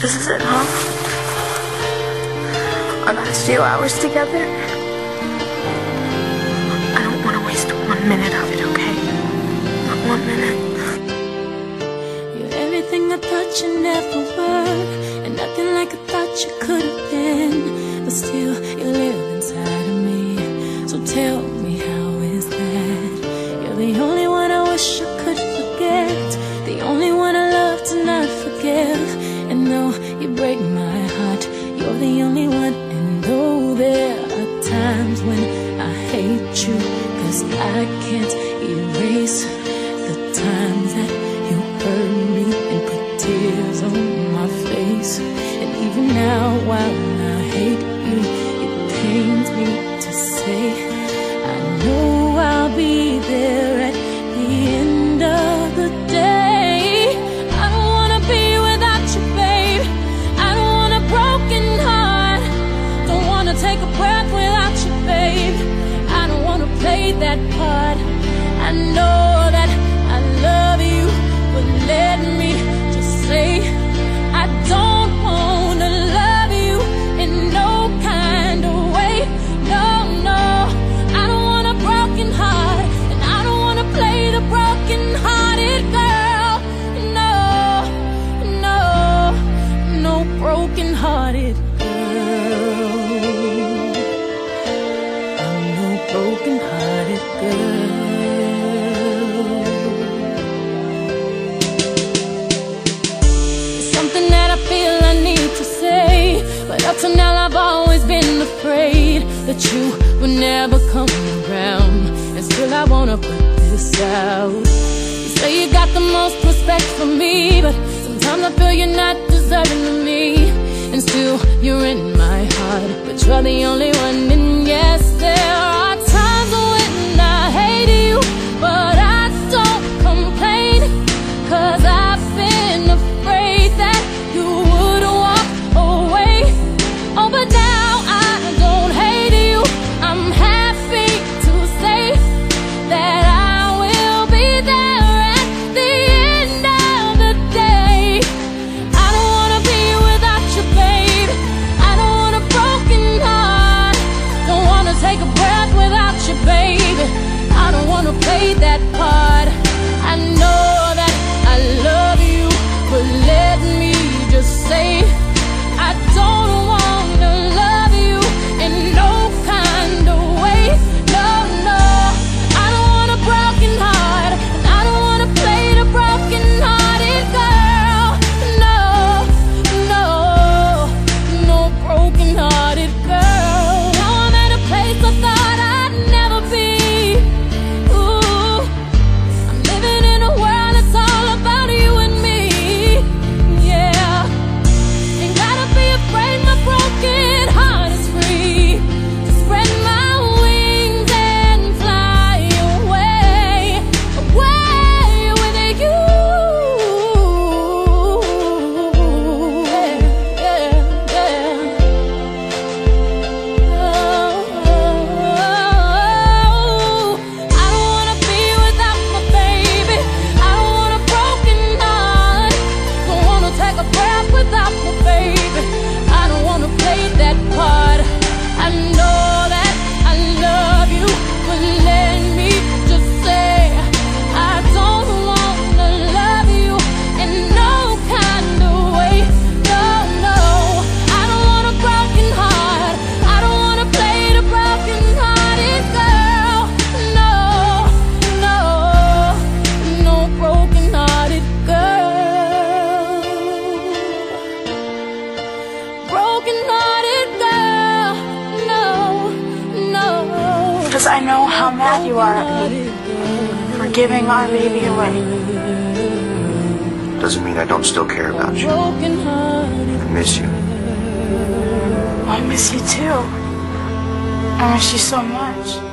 This is it, huh? Our last few hours together. I don't want to waste one minute of it, okay? Not one minute. You're everything I thought you never were, and nothing like I thought you could have been. But still, you live inside of me. So tell me. times when I hate you Cause I can't erase the time that you hurt me And put tears on my face. And even now I broken-hearted girl. It's something that I feel I need to say, but up till now I've always been afraid that you would never come around, and still I wanna put this out. You say you got the most respect for me, but sometimes I feel you're not deserving of me, and still you're in my heart, but you're the only one, and yes there are. I know how mad you are at me for giving our baby away. Doesn't mean I don't still care about you. I miss you. I miss you too. I miss you so much.